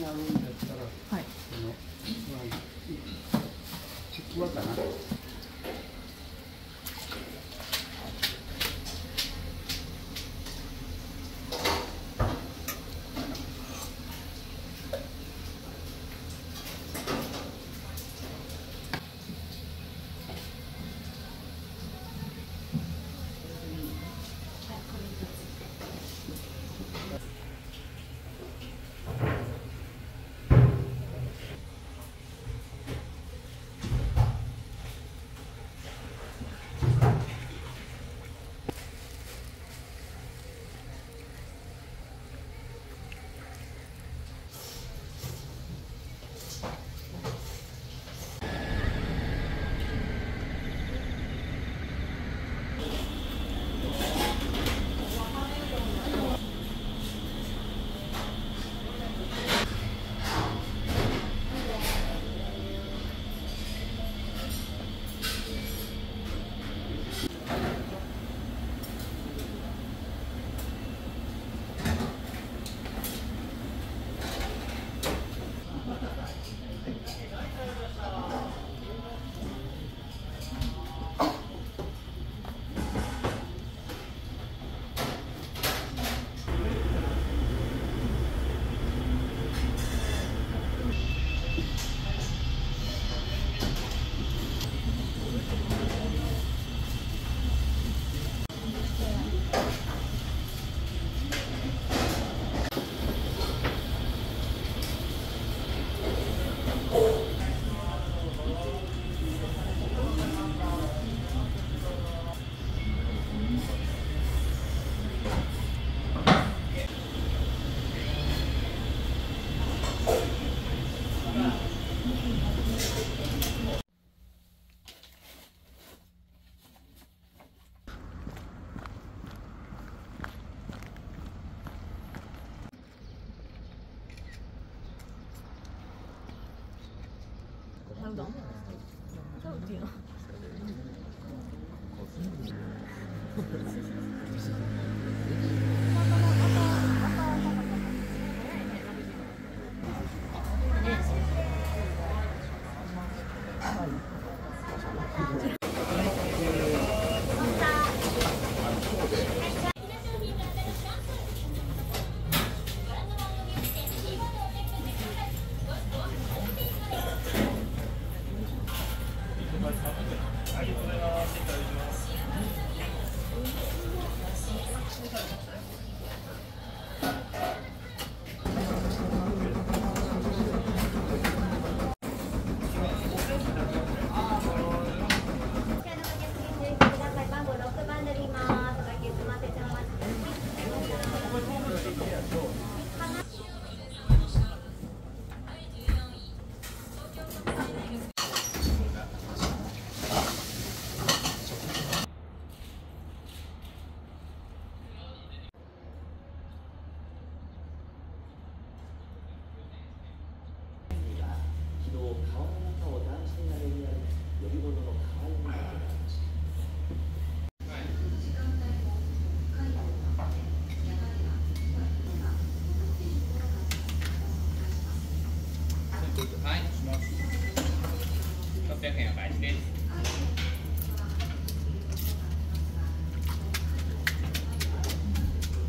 やるんだったら、はいその、まあ、ちくわかな。サウっ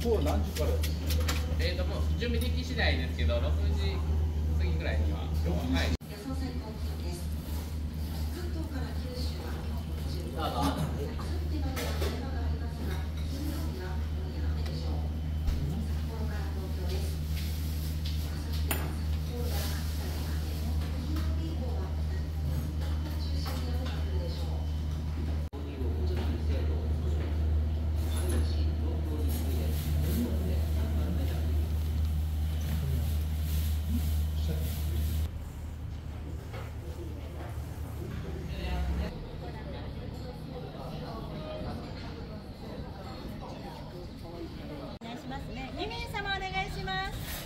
今日は何時から。えーと、もう準備でき次第ですけど、6時過ぎぐらいには、はい。お願いしますね。2名様お願いします。